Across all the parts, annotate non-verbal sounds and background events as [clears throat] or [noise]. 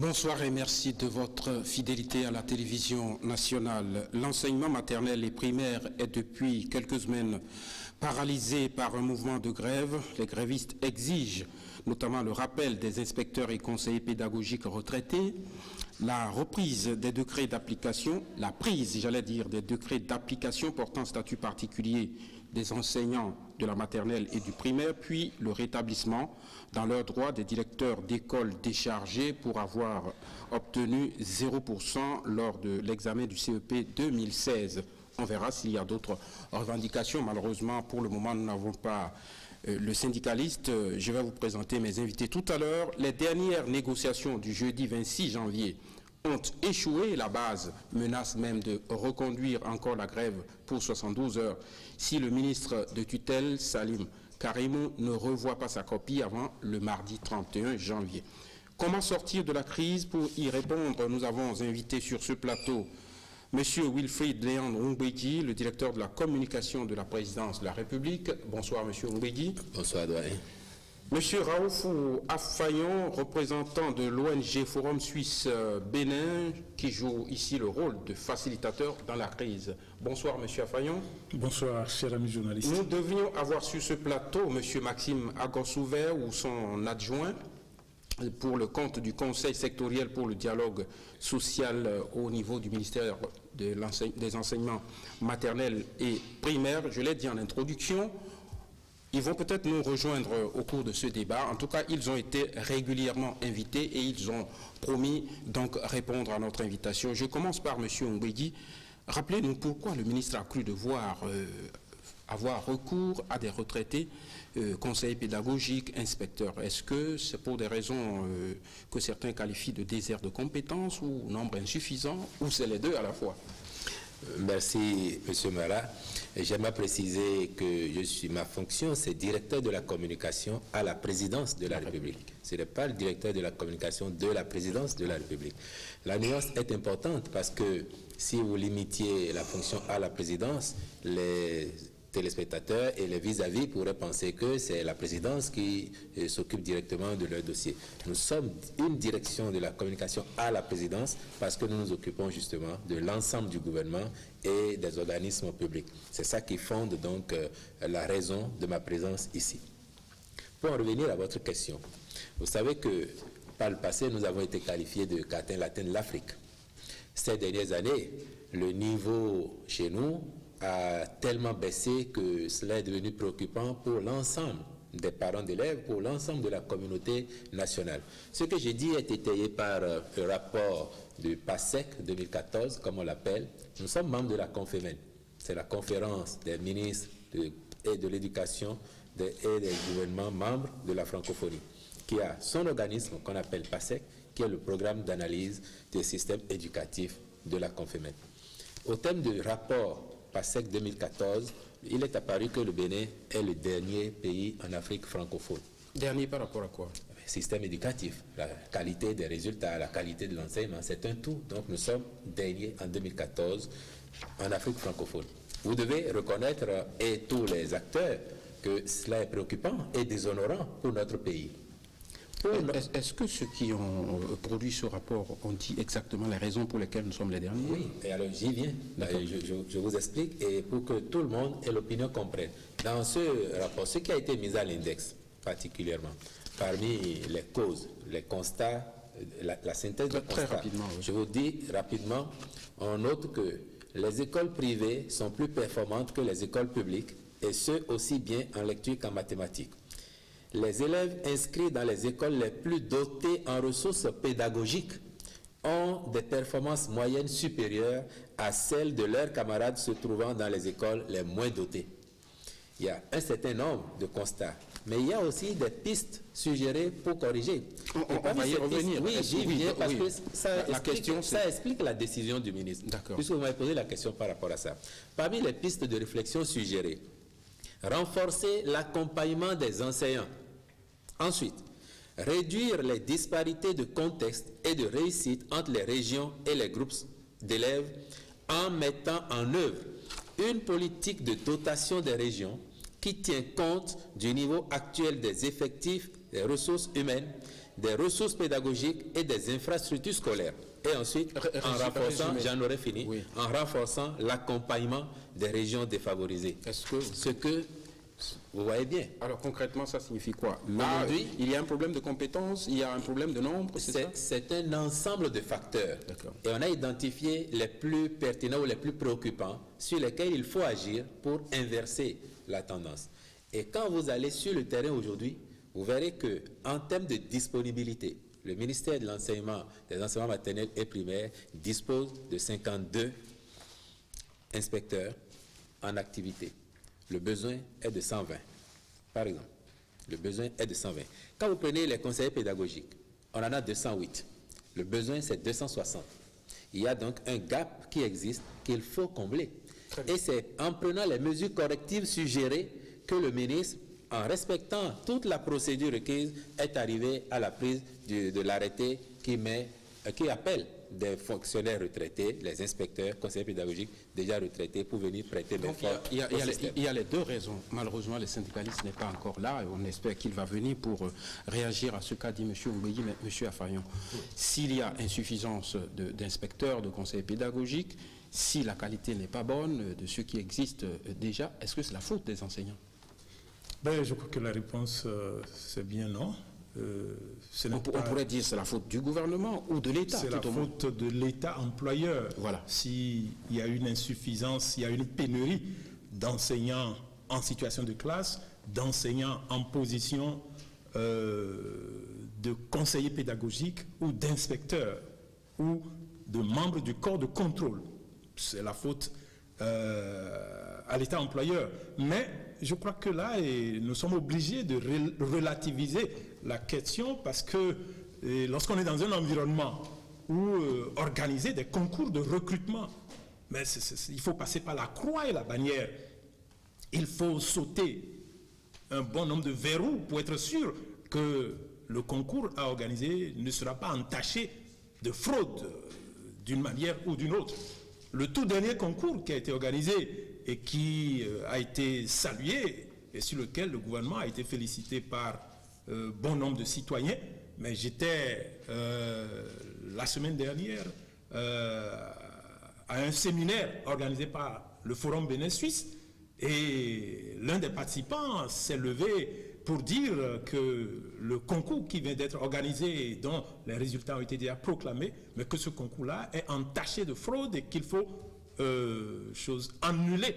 Bonsoir et merci de votre fidélité à la télévision nationale. L'enseignement maternel et primaire est depuis quelques semaines paralysé par un mouvement de grève. Les grévistes exigent notamment le rappel des inspecteurs et conseillers pédagogiques retraités, la reprise des décrets d'application, la prise, j'allais dire, des décrets d'application portant statut particulier des enseignants de la maternelle et du primaire, puis le rétablissement dans leurs droits des directeurs d'école déchargés pour avoir obtenu 0% lors de l'examen du CEP 2016. On verra s'il y a d'autres revendications. Malheureusement, pour le moment, nous n'avons pas euh, le syndicaliste. Je vais vous présenter mes invités tout à l'heure. Les dernières négociations du jeudi 26 janvier ont échoué. La base menace même de reconduire encore la grève pour 72 heures si le ministre de tutelle, Salim Karimou, ne revoit pas sa copie avant le mardi 31 janvier. Comment sortir de la crise Pour y répondre, nous avons invité sur ce plateau Monsieur Wilfried Léon Ngbeji, le directeur de la communication de la présidence de la République. Bonsoir, Monsieur Ngbeji. Bonsoir, Doyen. Monsieur Raoufou Affayon, représentant de l'ONG Forum Suisse euh, Bénin, qui joue ici le rôle de facilitateur dans la crise. Bonsoir, Monsieur Affayon. Bonsoir, cher ami journaliste. Nous devions avoir sur ce plateau Monsieur Maxime Agossouver ou son adjoint pour le compte du Conseil sectoriel pour le dialogue social euh, au niveau du ministère des enseignements maternels et primaires. Je l'ai dit en introduction, ils vont peut-être nous rejoindre au cours de ce débat. En tout cas, ils ont été régulièrement invités et ils ont promis donc répondre à notre invitation. Je commence par M. Ngwegi. Rappelez-nous pourquoi le ministre a cru devoir euh, avoir recours à des retraités, euh, conseillers pédagogiques, inspecteurs. Est-ce que c'est pour des raisons euh, que certains qualifient de désert de compétences ou nombre insuffisant, ou c'est les deux à la fois? Merci, M. Marat. J'aimerais préciser que je suis, ma fonction, c'est directeur de la communication à la présidence de la République. Ce n'est pas le directeur de la communication de la présidence de la République. La nuance est importante parce que si vous limitiez la fonction à la présidence, les téléspectateurs et les vis-à-vis pourraient penser que c'est la présidence qui euh, s'occupe directement de leur dossier. Nous sommes une direction de la communication à la présidence parce que nous nous occupons justement de l'ensemble du gouvernement et des organismes publics. C'est ça qui fonde donc euh, la raison de ma présence ici. Pour en revenir à votre question, vous savez que par le passé, nous avons été qualifiés de carton latin de l'Afrique. Ces dernières années, le niveau chez nous a tellement baissé que cela est devenu préoccupant pour l'ensemble des parents d'élèves, pour l'ensemble de la communauté nationale. Ce que j'ai dit est étayé par euh, le rapport du PASEC 2014, comme on l'appelle. Nous sommes membres de la CONFEMEN. C'est la conférence des ministres et de l'éducation et des gouvernements membres de la francophonie, qui a son organisme qu'on appelle PASEC, qui est le programme d'analyse des systèmes éducatifs de la CONFEMEN. Au thème du rapport PASEC 2014, il est apparu que le Bénin est le dernier pays en Afrique francophone. Dernier par rapport à quoi? Système éducatif, la qualité des résultats, la qualité de l'enseignement, c'est un tout. Donc nous sommes derniers en 2014 en Afrique francophone. Vous devez reconnaître, et tous les acteurs, que cela est préoccupant et déshonorant pour notre pays. Est-ce que ceux qui ont euh, produit ce rapport ont dit exactement les raisons pour lesquelles nous sommes les derniers? Oui, et alors j'y viens. Je, je, vous explique et pour que tout le monde et l'opinion comprennent. Dans ce rapport, ce qui a été mis à l'index particulièrement, parmi les causes, les constats, la, synthèse de Très rapidement. Je vous dis rapidement, on note que les écoles privées sont plus performantes que les écoles publiques et ce aussi bien en lecture qu'en mathématiques les élèves inscrits dans les écoles les plus dotées en ressources pédagogiques ont des performances moyennes supérieures à celles de leurs camarades se trouvant dans les écoles les moins dotées. Il y a un certain nombre de constats, mais il y a aussi des pistes suggérées pour corriger. On, va y revenir. oui, j'y viens parce que ça, la, explique, question, ça explique la décision du ministre. Puisque vous m'avez posé la question par rapport à ça. Parmi les pistes de réflexion suggérées, renforcer l'accompagnement des enseignants. Ensuite, réduire les disparités de contexte et de réussite entre les régions et les groupes d'élèves en mettant en œuvre une politique de dotation des régions qui tient compte du niveau actuel des effectifs, des ressources humaines, des ressources pédagogiques et des infrastructures scolaires. Et ensuite, en renforçant, j'en aurais fini, en renforçant l'accompagnement des régions défavorisées. Est-ce que ce que vous voyez bien. Alors concrètement, ça signifie quoi? Aujourd'hui, il y a un problème de compétences, il y a un problème de nombre, c'est un ensemble de facteurs. Et on a identifié les plus pertinents ou les plus préoccupants sur lesquels il faut agir pour inverser la tendance. Et quand vous allez sur le terrain aujourd'hui, vous verrez que en termes de disponibilité, le ministère de l'enseignement, des enseignements maternels et primaires dispose de 52 inspecteurs en activité. Le besoin est de 120, par exemple. Le besoin est de 120. Quand vous prenez les conseillers pédagogiques, on en a 208. Le besoin, c'est 260. Il y a donc un gap qui existe qu'il faut combler. Et c'est en prenant les mesures correctives suggérées que le ministre, en respectant toute la procédure requise, est arrivé à la prise de, l'arrêté qui, met, qui appelle des fonctionnaires retraités, les inspecteurs, conseillers pédagogiques déjà retraités pour venir prêter Donc il y, a, il, y a les, deux raisons. Malheureusement, le syndicaliste n'est pas encore là et on espère qu'il va venir pour euh, réagir à ce qu'a dit M. Oubegui, mais M. Affayon. S'il y a insuffisance d'inspecteurs, de, conseillers pédagogiques, si la qualité n'est pas bonne euh, de ceux qui existent euh, déjà, est-ce que c'est la faute des enseignants? Ben, Je crois que la réponse, c'est bien non. Euh, on, pourrait dire c'est la faute du gouvernement ou de l'État. C'est la faute de l'État employeur. Voilà. S'il y a une insuffisance, il y a une pénurie d'enseignants en situation de classe, d'enseignants en position euh, de conseiller pédagogique ou d'inspecteur ou de membre du corps de contrôle. C'est la faute euh, à l'État employeur. Mais je crois que là, nous sommes obligés de relativiser la question parce que lorsqu'on est dans un environnement où euh, organiser des concours de recrutement, mais il faut passer par la croix et la bannière. Il faut sauter un bon nombre de verrous pour être sûr que le concours à organiser ne sera pas entaché de fraude euh, d'une manière ou d'une autre. Le tout dernier concours qui a été organisé et qui euh, a été salué et sur lequel le gouvernement a été félicité par euh, bon nombre de citoyens, mais j'étais euh, la semaine dernière euh, à un séminaire organisé par le Forum Bénin Suisse et l'un des participants s'est levé pour dire que le concours qui vient d'être organisé et dont les résultats ont été déjà proclamés, mais que ce concours-là est entaché de fraude et qu'il faut annuler.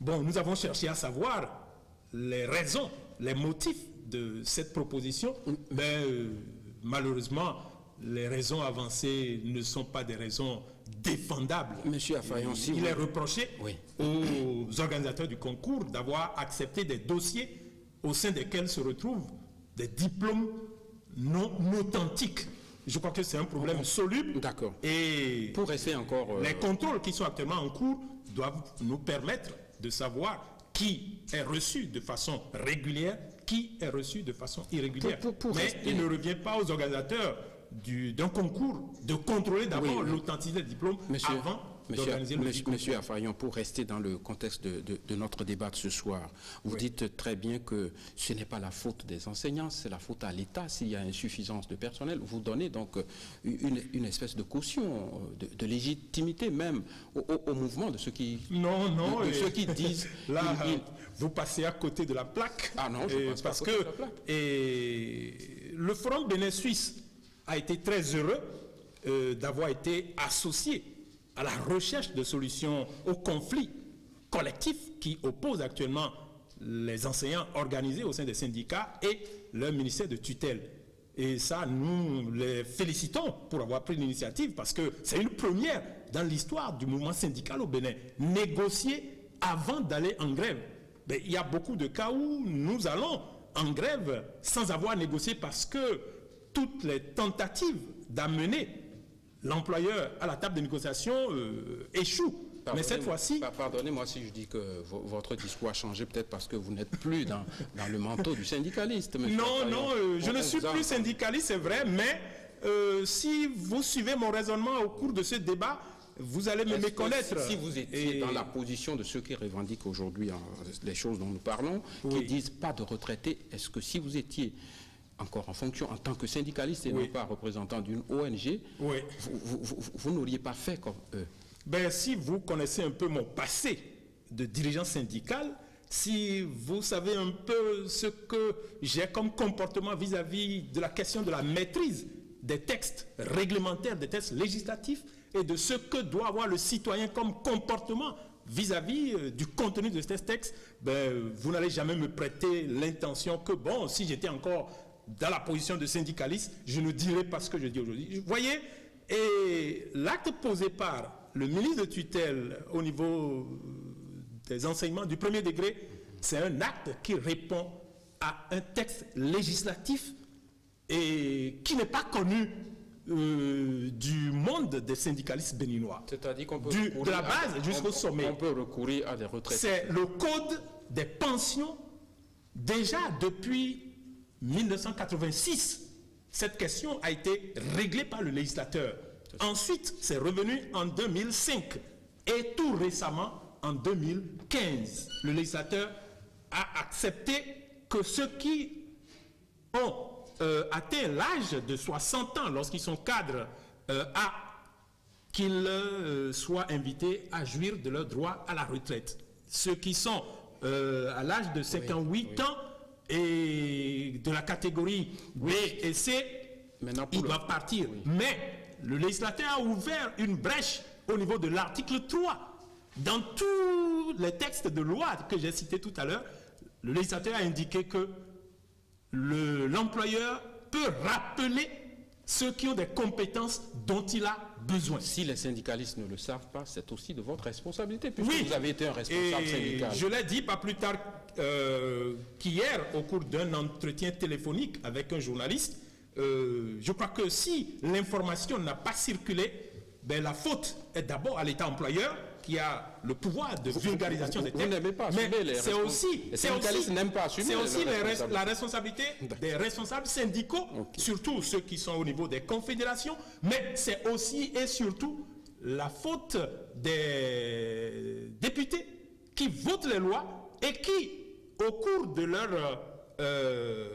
Bon, nous avons cherché à savoir les raisons, les motifs de cette proposition, mais euh, malheureusement, les raisons avancées ne sont pas des raisons défendables. Monsieur Affayon, si Il est reproché aux organisateurs du concours d'avoir accepté des dossiers au sein desquels se retrouvent des diplômes non authentiques. Je crois que c'est un problème soluble. D'accord. Et pour rester encore. Euh, les contrôles qui sont actuellement en cours doivent nous permettre de savoir qui est reçu de façon régulière qui est reçu de façon irrégulière. Mais il ne revient pas aux organisateurs d'un concours de contrôler d'abord l'authenticité des diplômes avant Monsieur, monsieur, pour rester dans le contexte de, notre débat de ce soir, vous dites très bien que ce n'est pas la faute des enseignants, c'est la faute à l'État s'il y a insuffisance de personnel. Vous donnez donc une, espèce de caution, de, légitimité même au, mouvement de ceux qui, non, non, de, ceux qui disent... [laughs] Là, vous passez à côté de la plaque. Ah non, je passe parce que de la plaque. Et le Forum Bénin Suisse a été très heureux euh, d'avoir été associé à la recherche de solutions au conflit collectif qui oppose actuellement les enseignants organisés au sein des syndicats et leur ministère de tutelle. Et ça, nous les félicitons pour avoir pris l'initiative parce que c'est une première dans l'histoire du mouvement syndical au Bénin. Négocier avant d'aller en grève. Mais il y a beaucoup de cas où nous allons en grève sans avoir négocié parce que toutes les tentatives d'amener l'employeur à la table de négociation euh, échoue. Mais cette fois-ci... Pardonnez-moi si je dis que votre discours a changé, peut-être parce que vous n'êtes plus dans, le manteau du syndicaliste. Non, non, euh, je ne suis plus syndicaliste, c'est vrai, mais euh, si vous suivez mon raisonnement au cours de ce débat, vous allez me méconnaître. Si vous étiez dans la position de ceux qui revendiquent aujourd'hui hein, les choses dont nous parlons, qui disent pas de retraités, est-ce que si vous étiez encore en fonction en tant que syndicaliste et non pas représentant d'une ONG, Oui. vous, vous- vous- vous n'auriez pas fait comme eux. Ben, si vous connaissez un peu mon passé de dirigeant syndical, si vous savez un peu ce que j'ai comme comportement vis-à-vis de la question de la maîtrise des textes réglementaires, des textes législatifs et de ce que doit avoir le citoyen comme comportement vis-à-vis euh, du contenu de ces textes, ben, vous n'allez jamais me prêter l'intention que, bon, si j'étais encore dans la position de syndicaliste, je ne dirais pas ce que je dis aujourd'hui. Vous voyez, et l'acte posé par le ministre de tutelle au niveau des enseignements du premier degré, c'est un acte qui répond à un texte législatif et qui n'est pas connu euh, du monde des syndicalistes béninois. C'est-à-dire qu'on peut Du- recourir de la base jusqu'au sommet. On peut recourir à des retraites. C'est le code des pensions déjà depuis 1986. Cette question a été réglée par le législateur. Ensuite, c'est revenu en 2005 et tout récemment en 2015. Le législateur a accepté que ceux qui ont euh, atteint l'âge de 60 ans lorsqu'ils sont cadres euh, à qu'ils euh, soient invités à jouir de leur droit à la retraite. Ceux qui sont euh, à l'âge de 58 ans et de la catégorie B et C, ils doivent partir. Mais le législateur a ouvert une brèche au niveau de l'article 3. Dans tous les textes de loi que j'ai cités tout à l'heure, le législateur a indiqué que le- l'employeur peut rappeler ceux qui ont des compétences dont il a besoin. Si les syndicalistes ne le savent pas, c'est aussi de votre responsabilité, puisque Oui. vous avez été un responsable Et syndical. je l'ai dit pas plus tard euh, qu'hier, au cours d'un entretien téléphonique avec un journaliste, euh, je crois que si l'information n'a pas circulé, ben, la faute est d'abord à l'État employeur qui a le pouvoir de vulgarisation des textes. pas Mais c'est aussi, c'est aussi- pas aussi les la responsabilité des responsables syndicaux, surtout ceux qui sont au niveau des confédérations, mais c'est aussi et surtout la faute des députés qui votent les lois et qui, au cours de leur euh,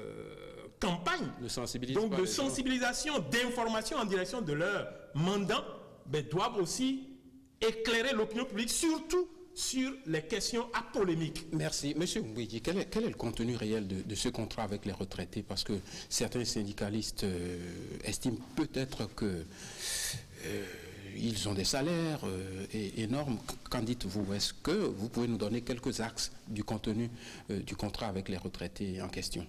campagne Ne donc de sensibilisation, d'information en direction de leur mandat, ben, doivent aussi éclairer l'opinion publique, surtout sur les questions à polémique. Merci. Monsieur Mbouidi, quel est, quel est le contenu réel de, de ce contrat avec les retraités? Parce que certains syndicalistes euh, estiment peut-être que euh, ils ont des salaires euh, énormes. Qu'en dites-vous? Est-ce que vous pouvez nous donner quelques axes du contenu euh, du contrat avec les retraités en question?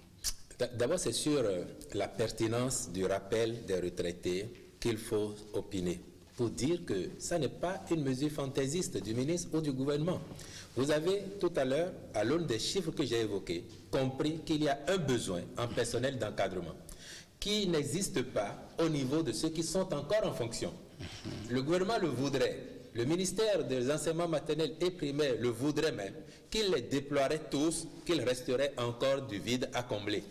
D'a- D'abord, c'est sur euh, la pertinence du rappel des retraités qu'il faut opiner pour dire que ça n'est pas une mesure fantaisiste du ministre ou du gouvernement. Vous avez tout à l'heure, à l'aune des chiffres que j'ai évoqués, compris qu'il y a un besoin en personnel d'encadrement qui n'existe pas au niveau de ceux qui sont encore en fonction. Le gouvernement le voudrait, le ministère des enseignements maternels et primaires le voudrait même, qu'il les déploierait tous, qu'il resterait encore du vide à combler.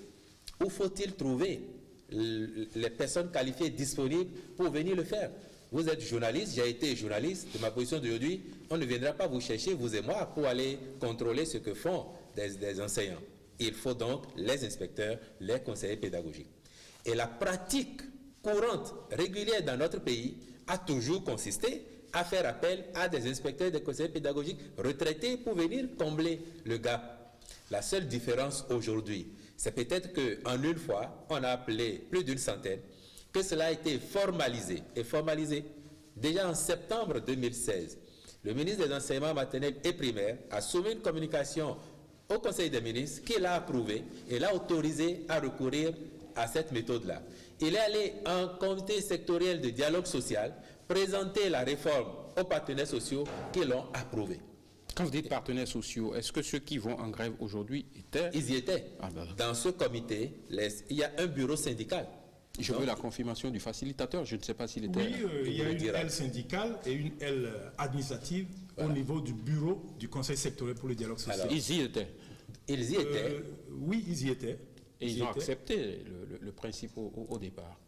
Où faut-il trouver les personnes qualifiées disponibles pour venir le faire? Vous êtes journaliste, j'ai été journaliste. De ma position d'aujourd'hui, on ne viendra pas vous chercher, vous et moi, pour aller contrôler ce que font des, enseignants. Il faut donc les inspecteurs, les conseillers pédagogiques. Et la pratique courante, régulière dans notre pays, a toujours consisté à faire appel à des inspecteurs, des conseillers pédagogiques retraités pour venir combler le gap. La seule différence aujourd'hui, c'est peut-être qu'en une fois, on a appelé plus d'une centaine, que cela a été formalisé et formalisé. Déjà en septembre 2016, le ministre des Enseignements maternels et primaires a soumis une communication au Conseil des ministres qui l'a approuvé et l'a autorisé à recourir à cette méthode-là. Il est allé en comité sectoriel de dialogue social présenter la réforme aux partenaires sociaux qui l'ont approuvée. Quand vous dites partenaires sociaux, est-ce que ceux qui vont en grève aujourd'hui étaient... Ils y étaient. Ah ben. Dans ce comité, les- il y a un bureau syndical. Je veux la confirmation du facilitateur. Je ne sais pas s'il était... Oui, euh, il y a une aile syndicale et une aile euh, administrative au niveau du bureau du Conseil sectoriel pour le dialogue social. Alors, Ils y étaient. Ils y étaient. Euh, oui, ils y étaient. Et ils ont étaient. accepté le, le- le principe au, départ.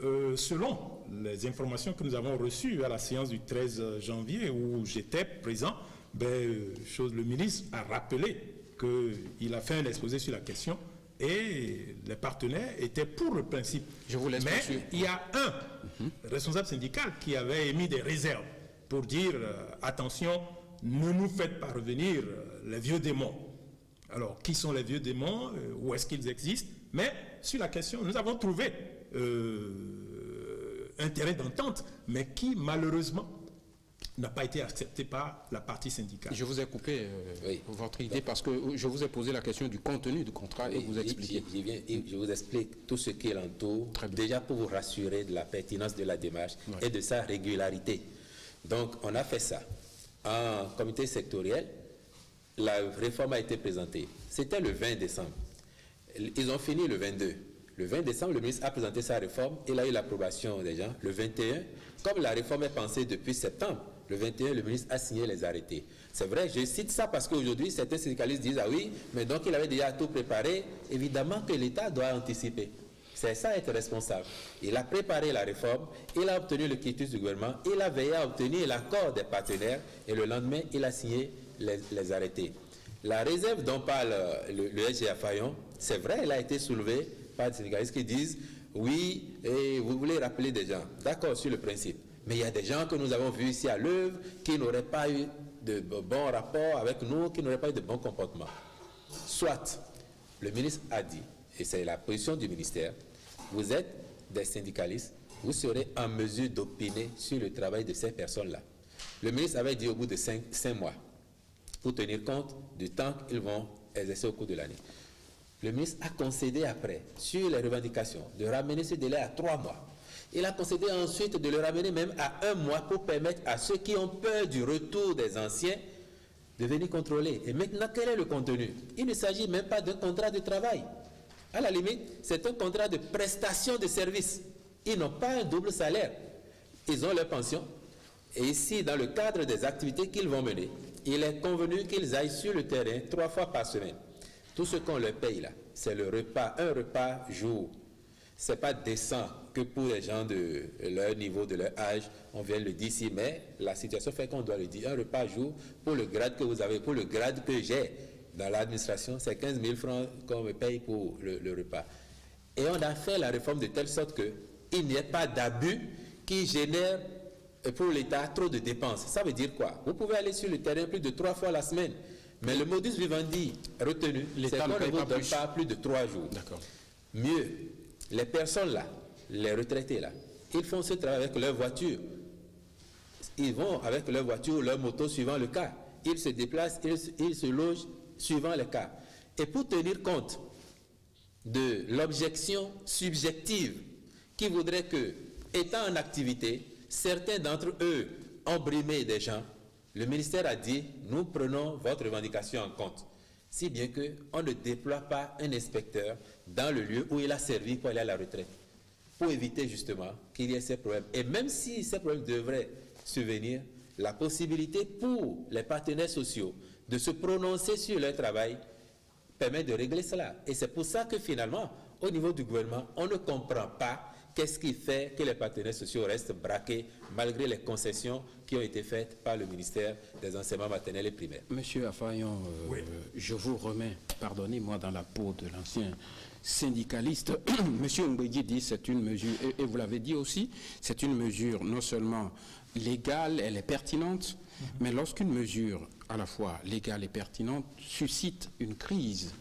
Euh, selon les informations que nous avons reçues à la séance du 13 janvier où j'étais présent, ben, chose, le ministre a rappelé qu'il a fait un exposé sur la question et les partenaires étaient pour le principe. Je vous laisse Mais poursuivre. il y a un responsable syndical qui avait émis des réserves pour dire euh, attention, ne nous faites pas revenir euh, les vieux démons. Alors, qui sont les vieux démons euh, Où est-ce qu'ils existent? Mais sur la question, nous avons trouvé un terrain d'entente, mais qui malheureusement n'a pas été accepté par la partie syndicale. Je vous ai coupé euh, Oui. votre idée parce que je vous ai posé la question du contenu du contrat et vous expliquez. Je, je viens- je vous explique tout ce qui l'entoure, Très bien. déjà pour vous rassurer de la pertinence de la démarche et de sa régularité. Donc, on a fait ça. En comité sectoriel, la réforme a été présentée. C'était le 20 décembre. Ils ont fini le 22. Le 20 décembre, le ministre a présenté sa réforme. Il a eu l'approbation des gens. Le 21, comme la réforme est pensée depuis septembre, le 21, le ministre a signé les arrêtés. C'est vrai, je cite ça parce qu'aujourd'hui, certains syndicalistes disent, ah oui, mais donc il avait déjà tout préparé. Évidemment que l'État doit anticiper. C'est ça être responsable. Il a préparé la réforme, il a obtenu le quitus du gouvernement, il a veillé à obtenir l'accord des partenaires et le lendemain, il a signé les, arrêtés. La réserve dont parle euh, le, le SGA Fayon, c'est vrai, elle a été soulevée par des syndicalistes qui disent oui, et vous voulez rappeler des gens. D'accord sur le principe. Mais il y a des gens que nous avons vus ici à l'œuvre qui n'auraient pas eu de bons rapports avec nous, qui n'auraient pas eu de bons comportements. Soit, le ministre a dit, et c'est la position du ministère, vous êtes des syndicalistes, vous serez en mesure d'opiner sur le travail de ces personnes-là. Le ministre avait dit au bout de cinq, cinq mois, pour tenir compte du temps qu'ils vont exercer au cours de l'année. Le ministre a concédé après, sur les revendications, de ramener ce délai à trois mois. Il a concédé ensuite de le ramener même à un mois pour permettre à ceux qui ont peur du retour des anciens de venir contrôler. Et maintenant, quel est le contenu? Il ne s'agit même pas d'un contrat de travail. À la limite, c'est un contrat de prestation de service. Ils n'ont pas un double salaire. Ils ont leur pension. Et ici, dans le cadre des activités qu'ils vont mener, il est convenu qu'ils aillent sur le terrain trois fois par semaine. Tout ce qu'on leur paye là, c'est le repas, un repas jour. C'est pas décent que pour les gens de leur niveau, de leur âge, on vient le dire ici, mais la situation fait qu'on doit le dire. Un repas jour, pour le grade que vous avez, pour le grade que j'ai dans l'administration, c'est 15 000 francs qu'on me paye pour le, repas. Et on a fait la réforme de telle sorte qu'il n'y ait pas d'abus qui génère euh, pour l'État trop de dépenses. Ça veut dire quoi? Vous pouvez aller sur le terrain plus de trois fois la semaine. Mais le modus vivendi retenu, c'est qu'on ne vous pas donne plus. pas plus de trois jours. D'accord. Mieux, les personnes là, les retraités là, ils font ce travail avec leur voiture. Ils vont avec leur voiture ou leur moto suivant le cas. Ils se déplacent, ils, se- ils se logent suivant le cas. Et pour tenir compte de l'objection subjective qui voudrait que, étant en activité, certains d'entre eux ont brimé des gens, le ministère a dit, nous prenons votre revendication en compte. Si bien qu'on ne déploie pas un inspecteur dans le lieu où il a servi pour aller à la retraite, pour éviter justement qu'il y ait ces problèmes. Et même si ces problèmes devraient survenir, la possibilité pour les partenaires sociaux de se prononcer sur leur travail permet de régler cela. Et c'est pour ça que finalement, au niveau du gouvernement, on ne comprend pas qu'est-ce qui fait que les partenaires sociaux restent braqués malgré les concessions qui ont été faites par le ministère des enseignements maternels et primaires? Monsieur Afayon, euh, Oui. je vous remets, pardonnez-moi, dans la peau de l'ancien syndicaliste. [clears throat] Monsieur Mbegui dit c'est une mesure, et, et vous l'avez dit aussi, c'est une mesure non seulement légale, elle est pertinente, mais lorsqu'une mesure à la fois légale et pertinente suscite une crise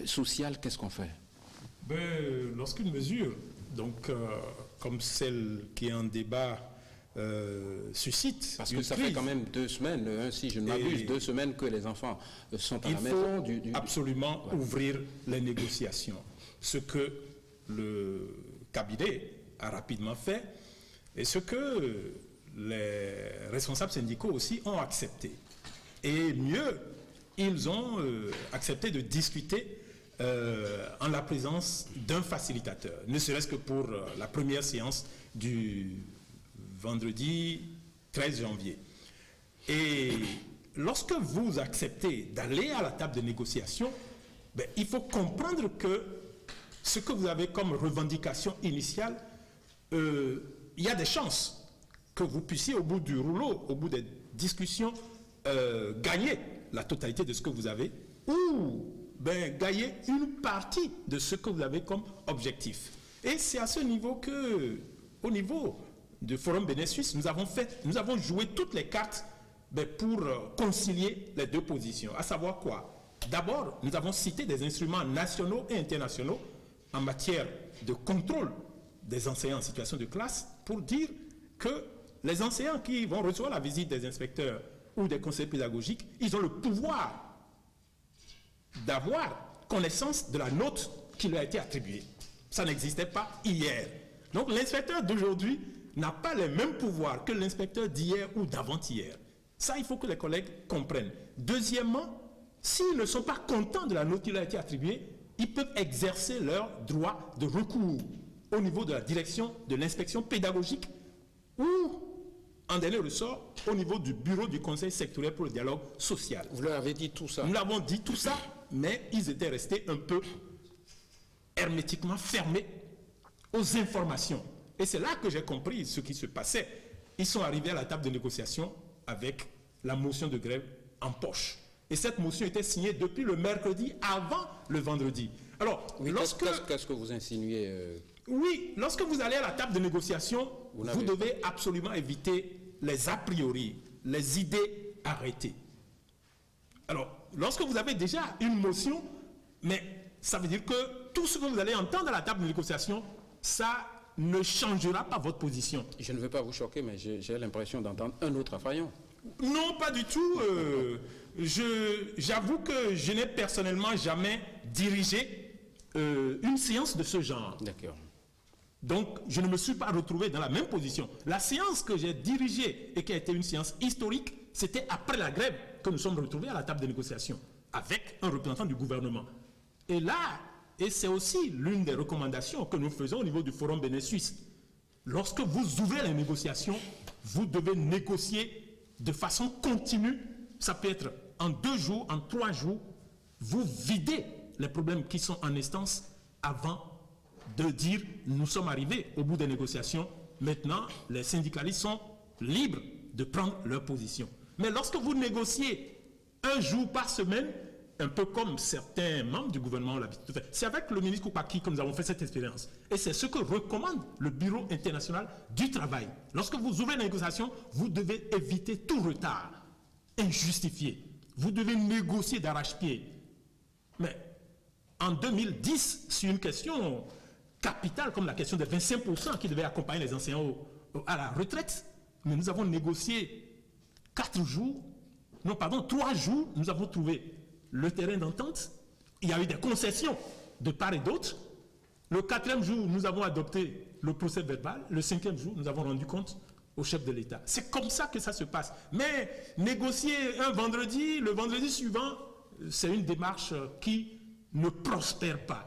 euh, sociale, qu'est-ce qu'on fait? Ben, Lorsqu'une mesure, donc, euh, comme celle qui est en débat, euh, suscite Parce que une ça crise, fait quand même deux semaines, hein, si je ne m'abuse, deux semaines que les enfants euh, sont à il la faut maison. du- du- absolument ouvrir les négociations. Ce que le cabinet a rapidement fait et ce que les responsables syndicaux aussi ont accepté. Et mieux, ils ont euh, accepté de discuter euh, en la présence d'un facilitateur, ne serait-ce que pour euh, la première séance du vendredi 13 janvier. Et lorsque vous acceptez d'aller à la table de négociation, ben, il faut comprendre que ce que vous avez comme revendication initiale, euh, il y a des chances que vous puissiez, au bout du rouleau, au bout des discussions, gagner la totalité de ce que vous avez, ou ben, gagner une partie de ce que vous avez comme objectif. Et c'est à ce niveau que, au niveau du Forum Bénin Suisse, nous avons, fait, nous avons joué toutes les cartes ben, pour euh, concilier les deux positions. À savoir quoi? D'abord, nous avons cité des instruments nationaux et internationaux en matière de contrôle des enseignants en situation de classe pour dire que les enseignants qui vont recevoir la visite des inspecteurs ou des conseils pédagogiques, ils ont le pouvoir d'avoir connaissance de la note qui leur a été attribuée. Ça n'existait pas hier. Donc l'inspecteur d'aujourd'hui n'a pas les mêmes pouvoirs que l'inspecteur d'hier ou d'avant-hier. Ça, il faut que les collègues comprennent. Deuxièmement, s'ils ne sont pas contents de la note qui leur a été attribuée, ils peuvent exercer leur droit de recours au niveau de la direction de l'inspection pédagogique ou, en dernier ressort, au niveau du bureau du Conseil sectoriel pour le dialogue social. Vous leur avez dit tout ça Nous l'avons dit tout ça, mais ils étaient restés un peu hermétiquement fermés aux informations. Et c'est là que j'ai compris ce qui se passait. Ils sont arrivés à la table de négociation avec la motion de grève en poche. Et cette motion était signée depuis le mercredi avant le vendredi. Alors, lorsque... Qu'est-ce que vous insinuez euh, Oui, lorsque vous allez à la table de négociation, vous, vous devez absolument éviter les a priori, les idées arrêtées. Alors, lorsque vous avez déjà une motion, mais ça veut dire que tout ce que vous allez entendre à la table de négociation, ça ne changera pas votre position. Je ne veux pas vous choquer, mais j'ai l'impression d'entendre un autre affaillon. Non, pas du tout. Euh, J'avoue que je n'ai personnellement jamais dirigé euh, une séance de ce genre. D'accord. Donc, je ne me suis pas retrouvé dans la même position. La séance que j'ai dirigée et qui a été une séance historique, c'était après la grève que nous sommes retrouvés à la table de négociation avec un représentant du gouvernement. Et là, et c'est aussi l'une des recommandations que nous faisons au niveau du Forum Bénin Suisse. Lorsque vous ouvrez les négociations, vous devez négocier de façon continue. Ça peut être en deux jours, en trois jours. Vous videz les problèmes qui sont en instance avant de dire nous sommes arrivés au bout des négociations. Maintenant, les syndicalistes sont libres de prendre leur position. Mais lorsque vous négociez un jour par semaine, un peu comme certains membres du gouvernement ont l'habitude de faire. C'est avec le ministre Koupaki que nous avons fait cette expérience. Et c'est ce que recommande le Bureau international du travail. Lorsque vous ouvrez la négociation, vous devez éviter tout retard injustifié. Vous devez négocier d'arrache-pied. Mais en 2010, sur une question capitale comme la question des 25% qui devait accompagner les enseignants à la retraite, mais nous avons négocié quatre jours, non pardon, trois jours, nous avons trouvé le terrain d'entente. Il y a eu des concessions de part et d'autre. Le quatrième jour, nous avons adopté le procès verbal. Le cinquième jour, nous avons rendu compte au chef de l'État. C'est comme ça que ça se passe. Mais négocier un vendredi, le vendredi suivant, c'est une démarche qui ne prospère pas.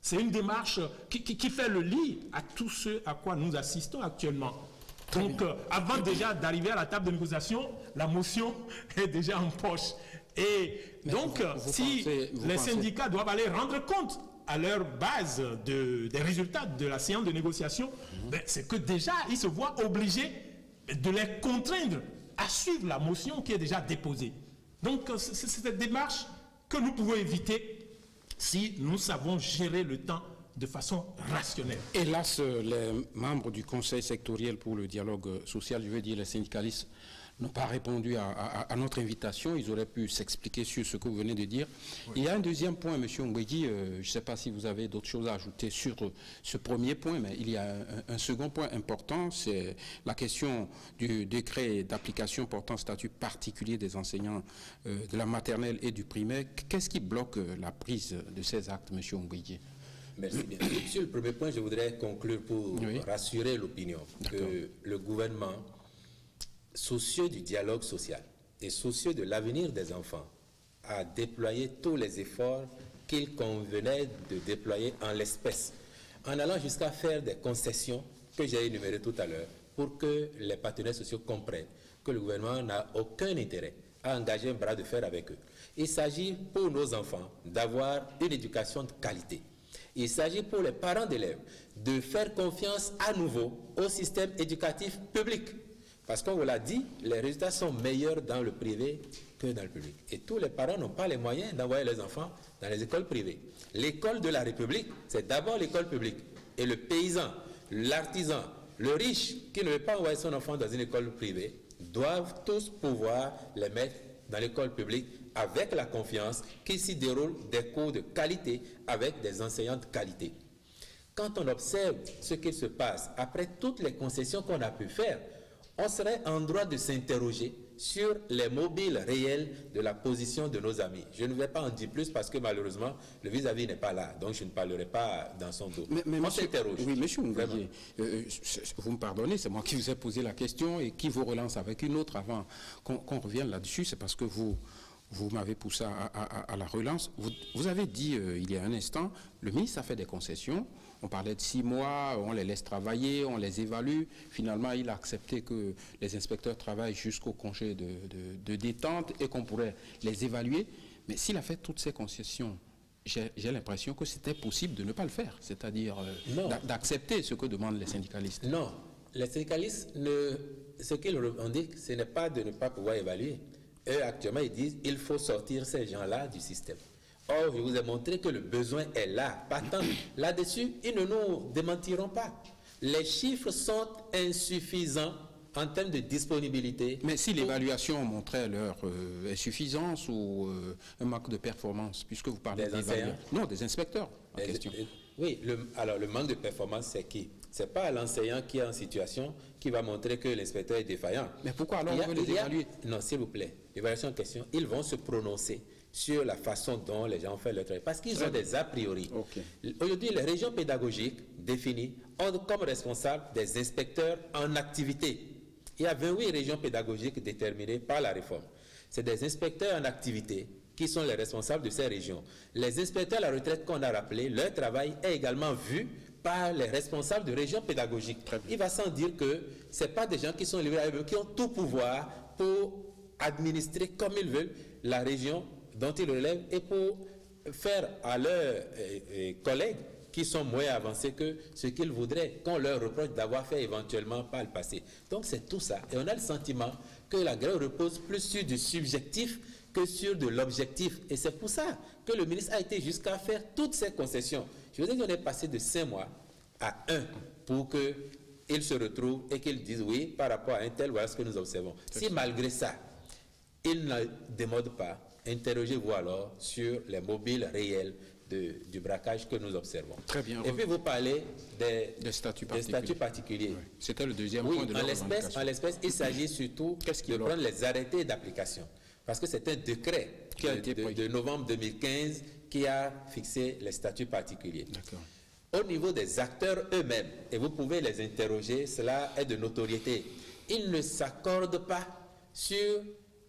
C'est une démarche qui, qui, fait le lit à tout ce à quoi nous assistons actuellement. Donc, euh, avant déjà d'arriver à la table de négociation, la motion [laughs] est déjà en poche. Et donc, si les syndicats doivent aller rendre compte à leur base de, des résultats de la séance de négociation, mhm. ben, c'est que déjà, ils se voient obligés de les contraindre à suivre la motion qui est déjà déposée. Donc, c'est cette démarche que nous pouvons éviter si nous savons gérer le temps de façon rationnelle. Hélas, les membres du Conseil sectoriel pour le dialogue social, je veux dire les syndicalistes, n'ont pas répondu à, notre invitation. Ils auraient pu s'expliquer sur ce que vous venez de dire. Il y a un deuxième point, M. Ngwedi. Euh, je ne sais pas si vous avez d'autres choses à ajouter sur ce premier point, mais il y a un, second point important, c'est la question du décret d'application portant statut particulier des enseignants euh, de la maternelle et du primaire. Qu'est-ce qui bloque euh, la prise de ces actes, M. Ngwedi Merci bien. Sur le premier point, je voudrais conclure pour rassurer l'opinion que le gouvernement soucieux du dialogue social et soucieux de l'avenir des enfants, a déployé tous les efforts qu'il convenait de déployer en l'espèce, en allant jusqu'à faire des concessions que j'ai énumérées tout à l'heure pour que les partenaires sociaux comprennent que le gouvernement n'a aucun intérêt à engager un bras de fer avec eux. Il s'agit pour nos enfants d'avoir une éducation de qualité. Il s'agit pour les parents d'élèves de faire confiance à nouveau au système éducatif public Parce qu'on vous l'a dit, les résultats sont meilleurs dans le privé que dans le public. Et tous les parents n'ont pas les moyens d'envoyer les enfants dans les écoles privées. L'école de la République, c'est d'abord l'école publique. Et le paysan, l'artisan, le riche qui ne veut pas envoyer son enfant dans une école privée, doivent tous pouvoir les mettre dans l'école publique avec la confiance qu'il s'y déroule des cours de qualité avec des enseignants de qualité. Quand on observe ce qui se passe après toutes les concessions qu'on a pu faire, on serait en droit de s'interroger sur les mobiles réels de la position de nos amis. Je ne vais pas en dire plus parce que malheureusement, le vis-à-vis n'est pas là, donc je ne parlerai pas dans son dos. Mais, on s'interroge. Oui, monsieur Mougaye, euh, vous me pardonnez, c'est moi qui vous ai posé la question et qui vous relance avec une autre avant qu'on revienne là-dessus, c'est parce que vous, vous m'avez poussé à, la relance. Vous, avez dit euh, il y a un instant, le ministre a fait des concessions. On parlait de six mois, on les laisse travailler, on les évalue. Finalement, il a accepté que les inspecteurs travaillent jusqu'au congé de, détente et qu'on pourrait les évaluer. Mais s'il a fait toutes ces concessions, j'ai l'impression que c'était possible de ne pas le faire, c'est-à-dire euh, d'accepter ce que demandent les syndicalistes. Non, les syndicalistes, ne, ce qu'ils revendiquent, ce n'est pas de ne pas pouvoir évaluer. Eux, actuellement, ils disent qu'il faut sortir ces gens-là du système. Or, je vous ai montré que le besoin est là, tant Là-dessus, ils ne nous démentiront pas. Les chiffres sont insuffisants en termes de disponibilité. Mais si l'évaluation montrait leur euh, insuffisance ou euh, un manque de performance, puisque vous parlez des Non, des inspecteurs en question. oui, alors le manque de performance, c'est qui? Ce n'est pas l'enseignant qui est en situation qui va montrer que l'inspecteur est défaillant. Mais pourquoi alors on veut les évaluer Non, s'il vous plaît, l'évaluation en question, ils vont se prononcer sur la façon dont les gens font leur travail. Parce qu'ils ont des a priori. Aujourd'hui, les régions pédagogiques définies ont comme responsables des inspecteurs en activité. Il y a 28 régions pédagogiques déterminées par la réforme. C'est des inspecteurs en activité qui sont les responsables de ces régions. Les inspecteurs à la retraite qu'on a rappelés, leur travail est également vu par les responsables de régions pédagogiques. Il va sans dire que ce pas des gens qui sont livrés à eux, qui ont tout pouvoir pour administrer comme ils veulent la région dont ils relèvent et pour faire à leurs euh, euh, collègues qui sont moins avancés que ce qu'ils voudraient, qu'on leur reproche d'avoir fait éventuellement par le passé. Donc c'est tout ça. Et on a le sentiment que la grève repose plus sur du subjectif que sur de l'objectif. Et c'est pour ça que le ministre a été jusqu'à faire toutes ces concessions. Je ai dit qu'on est passé de 5 mois à 1 pour qu'il se retrouve et qu'il dise oui par rapport à un tel, voilà ce que nous observons. Si malgré ça, il ne démode pas, interrogez-vous alors sur les mobiles réels du braquage que nous observons. Très bien. Et puis vous parlez des, statuts particuliers. C'était le deuxième point de la en l'espèce, il s'agit surtout de prendre les arrêtés d'application. Parce que c'est un décret qui a de, été de, novembre 2015 qui a fixé les statuts particuliers. Au niveau des acteurs eux-mêmes, et vous pouvez les interroger, cela est de notoriété, ils ne s'accordent pas sur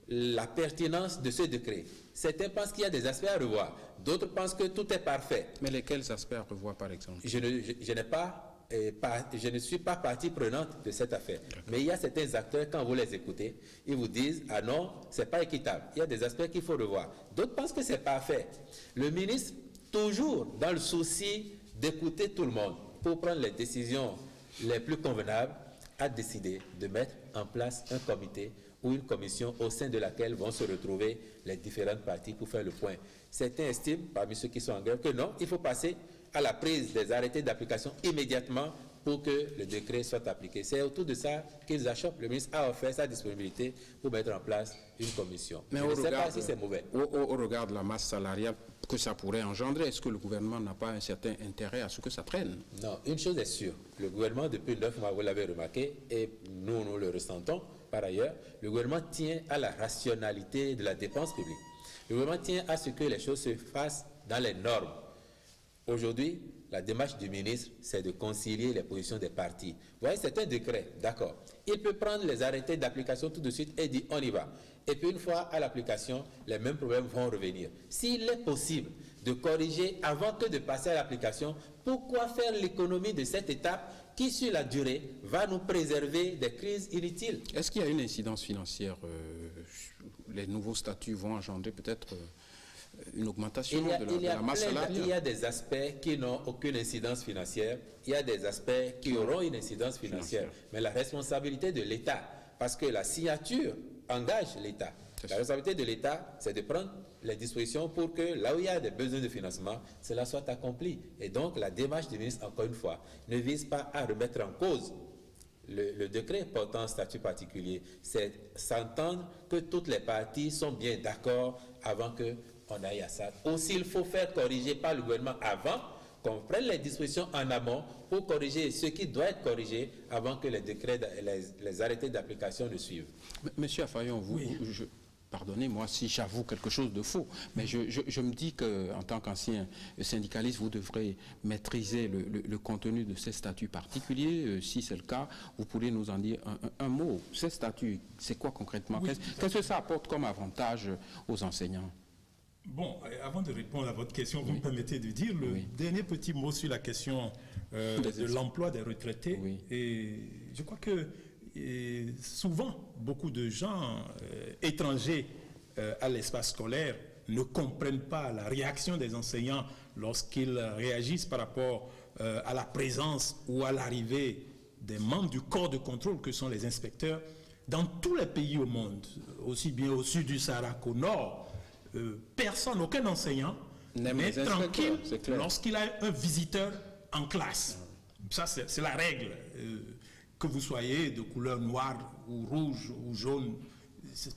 la pertinence de ce décret. Certains pensent qu'il y a des aspects à revoir, d'autres pensent que tout est parfait. Mais lesquels aspects à revoir, par exemple? Je ne, pas, je ne suis pas partie prenante de cette affaire. Mais il y a certains acteurs, quand vous les écoutez, ils vous disent Ah non, c'est pas équitable. Il y a des aspects qu'il faut revoir. D'autres pensent que c'est parfait. Le ministre, toujours dans le souci d'écouter tout le monde pour prendre les décisions les plus convenables, a décidé de mettre en place un comité ou une commission au sein de laquelle vont se retrouver les différentes parties pour faire le point. Certains estiment, parmi ceux qui sont en grève, que non, il faut passer à la prise des arrêtés d'application immédiatement pour que le décret soit appliqué. C'est autour de ça qu'ils achoppent. Le ministre a offert sa disponibilité pour mettre en place une commission. Mais Je ne sais pas si c'est mauvais. Au, au, regard de la masse salariale que ça pourrait engendrer, est-ce que le gouvernement n'a pas un certain intérêt à ce que ça traîne Non, une chose est sûre. Le gouvernement, depuis neuf mois, vous l'avez remarqué, et nous, nous le ressentons, par ailleurs, le gouvernement tient à la rationalité de la dépense publique. Le gouvernement tient à ce que les choses se fassent dans les normes. Aujourd'hui, la démarche du ministre, c'est de concilier les positions des partis. Vous voyez, c'est un décret, d'accord. Il peut prendre les arrêtés d'application tout de suite et dire on y va. Et puis une fois à l'application, les mêmes problèmes vont revenir. S'il est possible de corriger avant que de passer à l'application, pourquoi faire l'économie de cette étape qui, sur la durée, va nous préserver des crises inutiles? Est-ce qu'il y a une incidence financière euh, Les nouveaux statuts vont engendrer peut-être euh, une augmentation de, la, masse salariale Il y a des aspects qui n'ont aucune incidence financière, il y a des aspects qui auront une incidence financière. Mais la responsabilité de l'État parce que la signature engage l'État. La responsabilité de l'État, c'est de prendre les dispositions pour que là où il y a des besoins de financement, cela soit accompli. Et donc, la démarche du ministre, encore une fois, ne vise pas à remettre en cause le, décret portant statut particulier. C'est s'entendre que toutes les parties sont bien d'accord avant qu'on aille à ça. Ou s'il faut faire corriger par le gouvernement avant, qu'on prenne les dispositions en amont pour corriger ce qui doit être corrigé avant que les décrets, les, les arrêtés d'application ne suivent. Monsieur Affayon, vous, pardonnez-moi si j'avoue quelque chose de faux, mais je, me dis qu'en tant qu'ancien syndicaliste, vous devrez maîtriser le, contenu de ces statuts particuliers. Euh, si c'est le cas, vous pourriez nous en dire un, mot. Ces statuts, c'est quoi concrètement? Qu'est-ce que ça apporte comme avantage aux enseignants? Bon, avant de répondre à votre question, vous me permettez de dire le dernier petit mot sur la question euh, de l'emploi des retraités. Et je crois que et souvent, beaucoup de gens euh, étrangers euh, à l'espace scolaire ne comprennent pas la réaction des enseignants lorsqu'ils réagissent par rapport à la présence ou à l'arrivée des membres du corps de contrôle que sont les inspecteurs dans tous les pays au monde, aussi bien au sud du Sahara qu'au nord. Personne, aucun enseignant n'est tranquille lorsqu'il a un visiteur en classe. Ça, c'est la règle que vous soyez de couleur noire ou rouge ou jaune,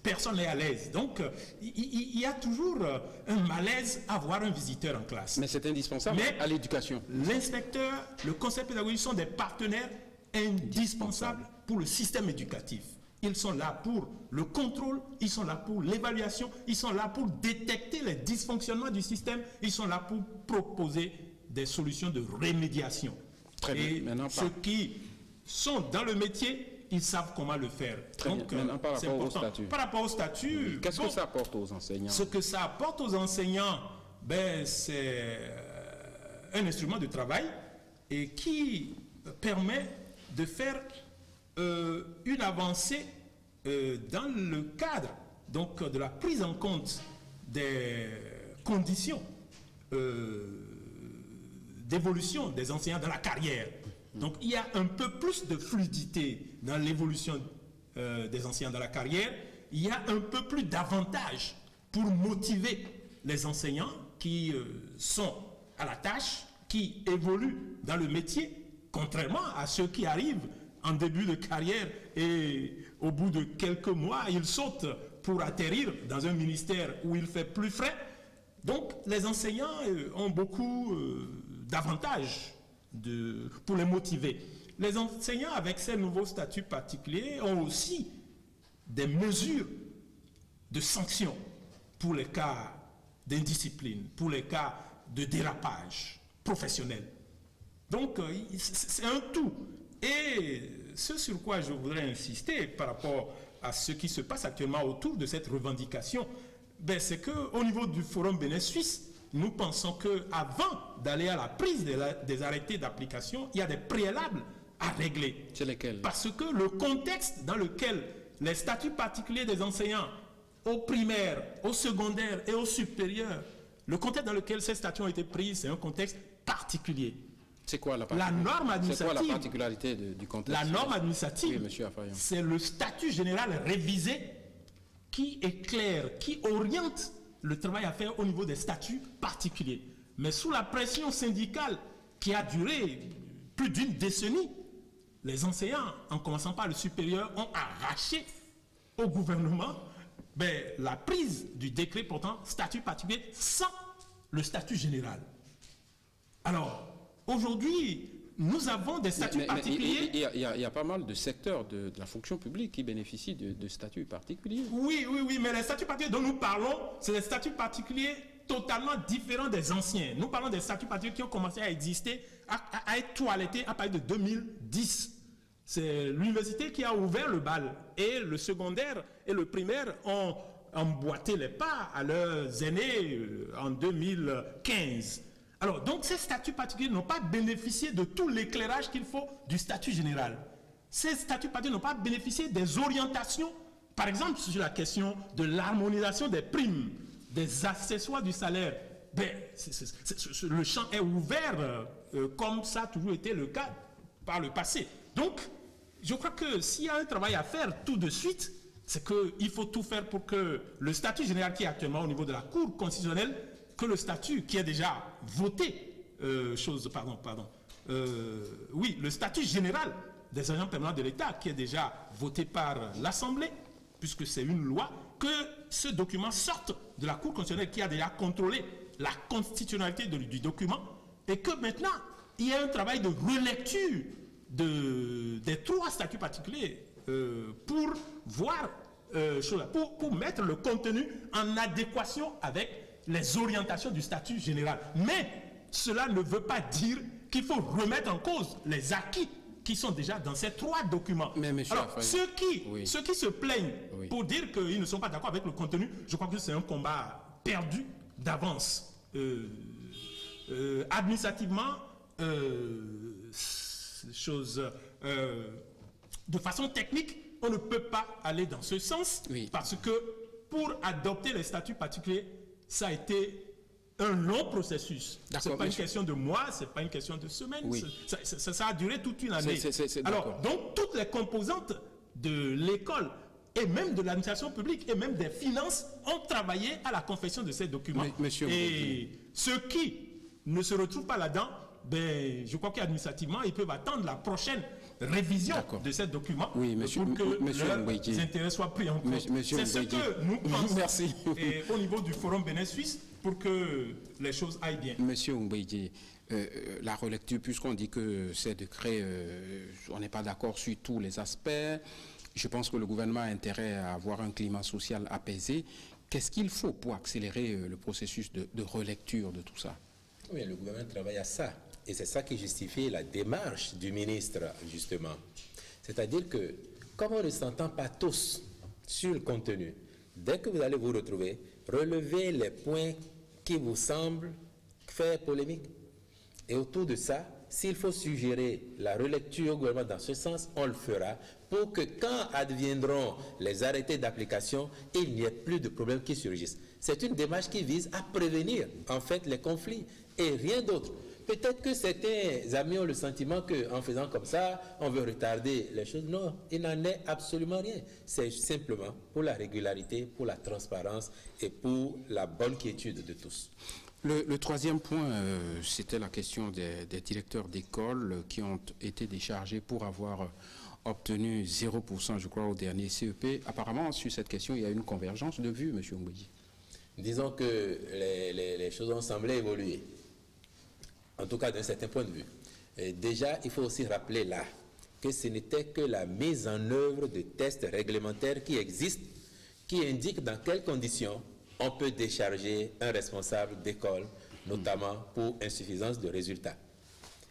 personne n'est à l'aise. Donc, euh, il, y a toujours euh, un malaise à voir un visiteur en classe. Mais c'est indispensable à l'éducation. L'inspecteur, le conseil pédagogique sont des partenaires indispensables pour le système éducatif. Ils sont là pour le contrôle, ils sont là pour l'évaluation, ils sont là pour détecter les dysfonctionnements du système, ils sont là pour proposer des solutions de rémédiation. Très bien. Maintenant, ce qui sont dans le métier, ils savent comment le faire. Donc, Maintenant, par rapport au statut. Par rapport au statut. Qu'est-ce que ça apporte aux enseignants Ce que ça apporte aux enseignants, ben, c'est euh, un instrument de travail et qui permet de faire euh, une avancée euh, dans le cadre donc, de la prise en compte des conditions d'évolution des enseignants dans la carrière. Donc il y a un peu plus de fluidité dans l'évolution euh, des enseignants dans la carrière. Il y a un peu plus d'avantages pour motiver les enseignants qui euh, sont à la tâche, qui évoluent dans le métier, contrairement à ceux qui arrivent en début de carrière et au bout de quelques mois, ils sautent pour atterrir dans un ministère où il fait plus frais. Donc les enseignants euh, ont beaucoup d'avantages pour les motiver. Les enseignants, avec ces nouveaux statuts particuliers, ont aussi des mesures de sanctions pour les cas d'indiscipline, pour les cas de dérapage professionnel. Donc, euh, c'est un tout. Et ce sur quoi je voudrais insister par rapport à ce qui se passe actuellement autour de cette revendication, ben, c'est qu'au niveau du Forum Bénin Suisse, nous pensons qu'avant d'aller à la prise des arrêtés d'application, il y a des préalables à régler. C'est lesquels? Parce que le contexte dans lequel les statuts particuliers des enseignants au primaire, au secondaire et au supérieur, le contexte dans lequel ces statuts ont été pris, c'est un contexte particulier. C'est quoi la, la norme administrative quoi la particularité du contexte La norme administrative, c'est le statut général révisé qui éclaire, qui oriente le travail à faire au niveau des statuts particuliers. Mais sous la pression syndicale qui a duré plus d'une décennie, les enseignants, en commençant par le supérieur, ont arraché au gouvernement ben, la prise du décret portant statut particulier sans le statut général. Alors, aujourd'hui, nous avons des statuts particuliers. Il y, a pas mal de secteurs de, la fonction publique qui bénéficient de, statuts particuliers. Oui, oui, oui, mais les statuts particuliers dont nous parlons, c'est des statuts particuliers totalement différents des anciens. Nous parlons des statuts particuliers qui ont commencé à exister, à, être toilettés à partir de 2010. C'est l'université qui a ouvert le bal et le secondaire et le primaire ont emboîté les pas à leurs aînés euh, en 2015. Alors, donc ces statuts particuliers n'ont pas bénéficié de tout l'éclairage qu'il faut du statut général. Ces statuts particuliers n'ont pas bénéficié des orientations, par exemple sur la question de l'harmonisation des primes, des accessoires du salaire. Ben, le champ est ouvert euh, comme ça a toujours été le cas par le passé. Donc, je crois que s'il y a un travail à faire tout de suite, c'est qu'il faut tout faire pour que le statut général qui est actuellement au niveau de la Cour constitutionnelle, que le statut qui est déjà voté, euh, chose, pardon, pardon, euh, oui, le statut général des agents permanents de l'État qui est déjà voté par l'Assemblée, puisque c'est une loi, que ce document sorte de la Cour constitutionnelle qui a déjà contrôlé la constitutionnalité du document et que maintenant, il y a un travail de relecture de, des trois statuts particuliers euh, pour voir, pour, pour mettre le contenu en adéquation avec les orientations du statut général. Mais cela ne veut pas dire qu'il faut remettre en cause les acquis qui sont déjà dans ces trois documents. Mais Alors, ceux qui, ceux qui se plaignent pour dire qu'ils ne sont pas d'accord avec le contenu, je crois que c'est un combat perdu d'avance. Euh, euh, administrativement, euh, chose, de façon technique, on ne peut pas aller dans ce sens parce que pour adopter les statuts particuliers, ça a été un long processus. Ce n'est pas une question de mois, ce n'est pas une question de semaines. Ça, a duré toute une année. Alors, donc, toutes les composantes de l'école et même de l'administration publique et même des finances ont travaillé à la confection de ces documents. et ceux qui ne se retrouvent pas là-dedans, ben, je crois qu'administrativement, ils peuvent attendre la prochaine révision de ces documents oui, monsieur, pour que monsieur leurs intérêts soient pris en compte. C'est ce que nous [laughs] pensons Merci. Et au niveau du Forum Bénin Suisse pour que les choses aillent bien. Monsieur Mbaïdi, euh, euh, la relecture, puisqu'on dit que ces décrets, euh, on n'est pas d'accord sur tous les aspects, je pense que le gouvernement a intérêt à avoir un climat social apaisé. Qu'est-ce qu'il faut pour accélérer le processus de, de relecture de tout ça? Oui, le gouvernement travaille à ça. Et c'est ça qui justifie la démarche du ministre, justement. C'est-à-dire que, comme on ne s'entend pas tous sur le contenu, dès que vous allez vous retrouver, relevez les points qui vous semblent faire polémique. Et autour de ça, s'il faut suggérer la relecture au gouvernement dans ce sens, on le fera pour que quand adviendront les arrêtés d'application, il n'y ait plus de problèmes qui surgissent. C'est une démarche qui vise à prévenir en fait les conflits et rien d'autre. Peut-être que certains amis ont le sentiment qu'en faisant comme ça, on veut retarder les choses. Non, il n'en est absolument rien. C'est simplement pour la régularité, pour la transparence et pour la bonne quiétude de tous. Le, troisième point, euh, c'était la question des, directeurs d'école qui ont été déchargés pour avoir obtenu 0%, je crois, au dernier CEP. Apparemment, sur cette question, il y a une convergence de vues, M. Ngouyi. Disons que les, les choses ont semblé évoluer en tout cas d'un certain point de vue. déjà, il faut aussi rappeler là que ce n'était que la mise en œuvre de tests réglementaires qui existent, qui indiquent dans quelles conditions on peut décharger un responsable d'école, notamment pour insuffisance de résultats.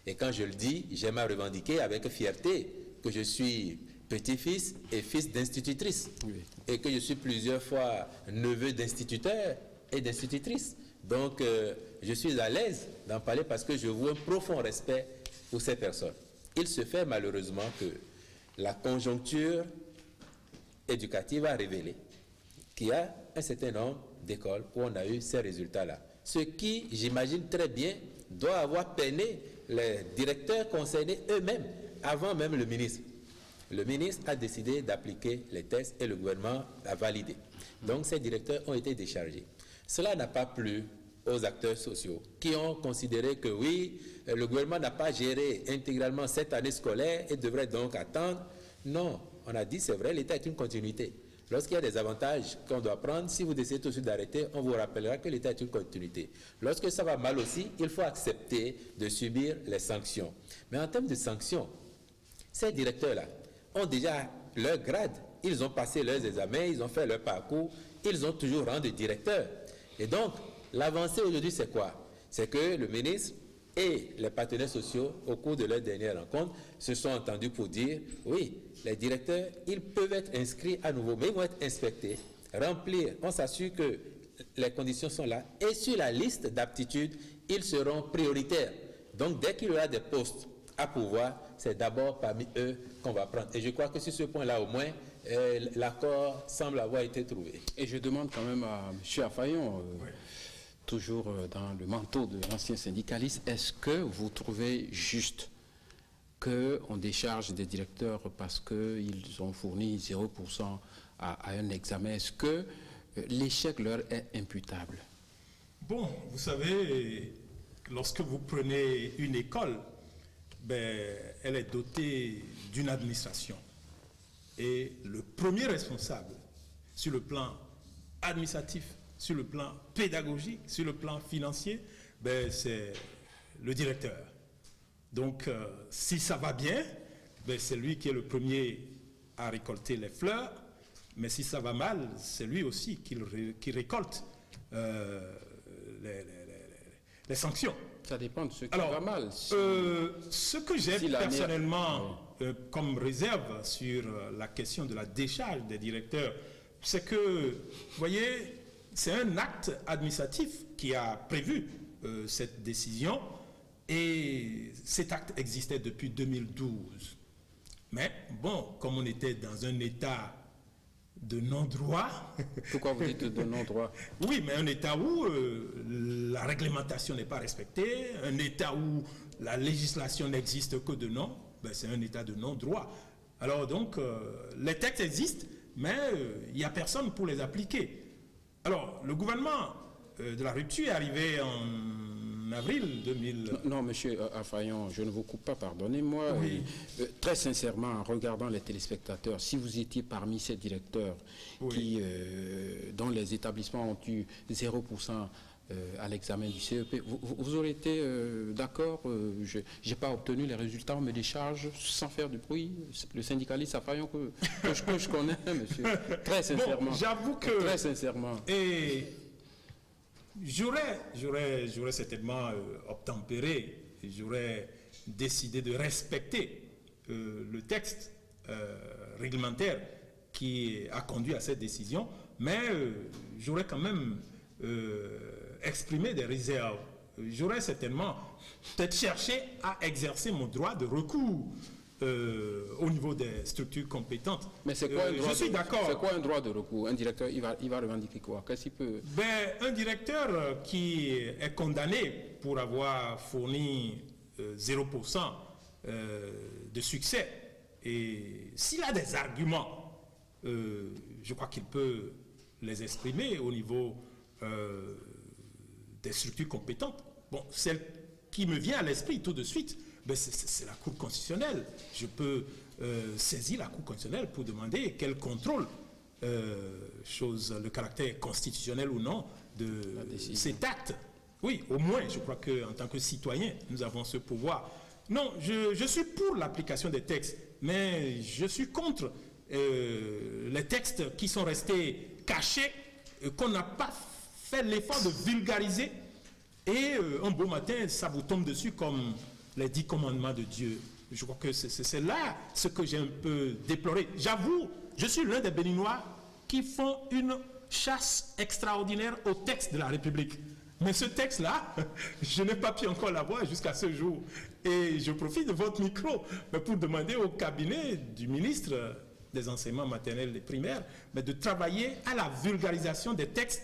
Et quand je le dis, j'aime à revendiquer avec fierté que je suis petit-fils et fils d'institutrice, et que je suis plusieurs fois neveu d'instituteur et d'institutrice. Donc, euh, je suis à l'aise d'en parler parce que je vois un profond respect pour ces personnes. Il se fait malheureusement que la conjoncture éducative a révélé qu'il y a un certain nombre d'écoles où on a eu ces résultats-là. Ce qui, j'imagine très bien, doit avoir peiné les directeurs concernés eux-mêmes, avant même le ministre. Le ministre a décidé d'appliquer les tests et le gouvernement a validé. Donc ces directeurs ont été déchargés. Cela n'a pas plu aux acteurs sociaux qui ont considéré que oui, le gouvernement n'a pas géré intégralement cette année scolaire et devrait donc attendre. Non, on a dit c'est vrai, l'État est une continuité. Lorsqu'il y a des avantages qu'on doit prendre, si vous décidez tout de suite d'arrêter, on vous rappellera que l'État est une continuité. Lorsque ça va mal aussi, il faut accepter de subir les sanctions. Mais en termes de sanctions, ces directeurs-là ont déjà leur grade. Ils ont passé leurs examens, ils ont fait leur parcours, ils ont toujours rendu directeur. Et donc, l'avancée aujourd'hui, c'est quoi? C'est que le ministre et les partenaires sociaux, au cours de leur dernière rencontre, se sont entendus pour dire, oui, les directeurs, ils peuvent être inscrits à nouveau, mais ils vont être inspectés, remplir, on s'assure que les conditions sont là, et sur la liste d'aptitudes, ils seront prioritaires. Donc, dès qu'il y aura des postes à pouvoir, c'est d'abord parmi eux qu'on va prendre. Et je crois que sur ce point-là, au moins, euh, l'accord semble avoir été trouvé. Et je demande quand même à M. Affayon, euh, toujours euh, dans le manteau de l'ancien syndicaliste, est-ce que vous trouvez juste qu'on décharge des directeurs parce qu'ils ont fourni 0% à, un examen? Est-ce que euh, l'échec leur est imputable? Bon, vous savez, lorsque vous prenez une école, ben, elle est dotée d'une administration. Et le premier responsable sur le plan administratif, sur le plan pédagogique, sur le plan financier, ben, c'est le directeur. Donc, euh, si ça va bien, ben, c'est lui qui est le premier à récolter les fleurs, mais si ça va mal, c'est lui aussi qui, récolte euh, les, sanctions. Ça dépend de ce qui va mal. Euh, ce que j'ai personnellement comme réserve sur la question de la décharge des directeurs, c'est que, vous voyez, c'est un acte administratif qui a prévu euh, cette décision et cet acte existait depuis 2012. Mais bon, comme on était dans un état de non-droit. [laughs] Pourquoi vous dites de non-droit? Oui, mais un état où euh, la réglementation n'est pas respectée, un état où la législation n'existe que de nom, ben c'est un état de non-droit. Alors donc, euh, les textes existent, mais il n'y a personne pour les appliquer. Alors, le gouvernement euh, de la rupture est arrivé en avril 2000. Non, monsieur Afayon, je ne vous coupe pas, pardonnez-moi. Euh, très sincèrement, en regardant les téléspectateurs, si vous étiez parmi ces directeurs qui, euh, dont les établissements ont eu 0% à l'examen du CEP. Vous, aurez été d'accord Je n'ai pas obtenu les résultats, on me décharge sans faire du bruit. Le syndicaliste Afayon que, que, je, connais, [laughs] monsieur. Très sincèrement. J'avoue que. Très sincèrement. Et J'aurais, certainement euh, obtempéré, j'aurais décidé de respecter euh, le texte euh, réglementaire qui a conduit à cette décision, mais j'aurais quand même exprimé des réserves. J'aurais certainement peut-être cherché à exercer mon droit de recours. Euh, au niveau des structures compétentes. Mais c'est quoi, un euh, quoi un droit de recours? Un directeur, il va, il va revendiquer quoi? Qu'est-ce qu'il peut ben, Un directeur qui est condamné pour avoir fourni 0% euh, de succès, et s'il a des arguments, je crois qu'il peut les exprimer au niveau des structures compétentes. Bon, celle qui me vient à l'esprit tout de suite, ben, c'est la Cour constitutionnelle. Je peux euh, saisir la Cour constitutionnelle pour demander quel contrôle, euh, chose, le caractère constitutionnel ou non, de cet acte. Oui, au moins, je crois qu'en tant que citoyen, nous avons ce pouvoir. Non, je, suis pour l'application des textes, mais je suis contre euh, les textes qui sont restés cachés, qu'on n'a pas fait l'effort de vulgariser, et un beau matin, ça vous tombe dessus comme les dix commandements de Dieu. Je crois que c'est là ce que j'ai un peu déploré. J'avoue, je suis l'un des Béninois qui font une chasse extraordinaire au texte de la République. Mais ce texte-là, [laughs] je n'ai pas pu encore l'avoir jusqu'à ce jour. Et je profite de votre micro pour demander au cabinet du ministre des enseignements maternels et primaires de travailler à la vulgarisation des textes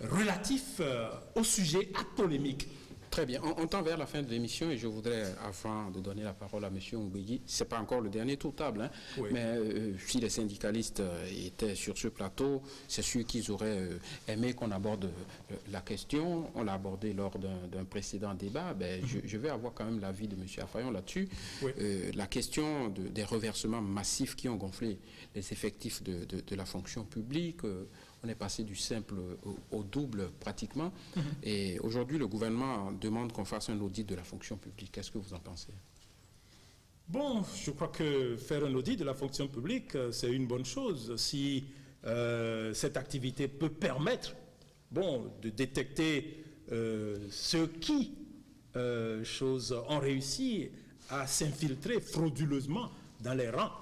relatifs euh, au sujet à polémique. Très bien. On, tend vers la fin de l'émission et je voudrais, afin de donner la parole à M. Oubegui, ce n'est pas encore le dernier tour table, hein, mais euh, si les syndicalistes euh, étaient sur ce plateau, c'est sûr qu'ils auraient euh, aimé qu'on aborde la question. On l'a abordé lors d'un précédent débat. Ben, je, vais avoir quand même l'avis de M. Affayon là-dessus. la question des reversements massifs qui ont gonflé les effectifs de, de la fonction publique on est passé du simple au, double pratiquement. Mhm. Et aujourd'hui, le gouvernement demande qu'on fasse un audit de la fonction publique. Qu'est-ce que vous en pensez? Bon, je crois que faire un audit de la fonction publique, euh, c'est une bonne chose. Si euh, cette activité peut permettre bon, de détecter euh, ceux qui, choses, ont réussi à s'infiltrer frauduleusement dans les rangs.